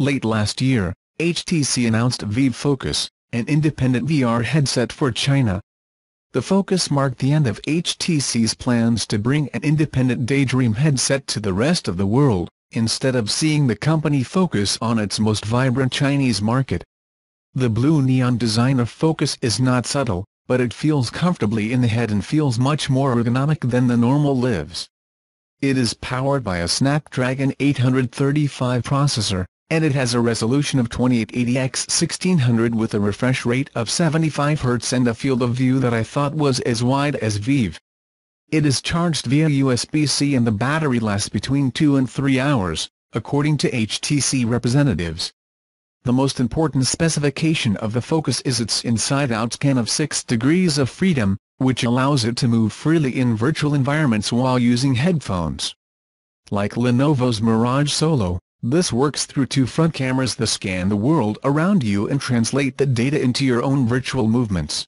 Late last year, HTC announced Vive Focus, an independent VR headset for China. The Focus marked the end of HTC's plans to bring an independent Daydream headset to the rest of the world, instead of seeing the company focus on its most vibrant Chinese market. The blue neon design of Focus is not subtle, but it feels comfortably in the head and feels much more ergonomic than the normal lives. It is powered by a Snapdragon 835 processor, and it has a resolution of 2880x1600 with a refresh rate of 75 Hz and a field of view that I thought was as wide as Vive. It is charged via USB-C and the battery lasts between 2 and 3 hours, according to HTC representatives. The most important specification of the Focus is its inside-out scan of 6 degrees of freedom, which allows it to move freely in virtual environments while using headphones. Like Lenovo's Mirage Solo, this works through two front cameras that scan the world around you and translate the data into your own virtual movements.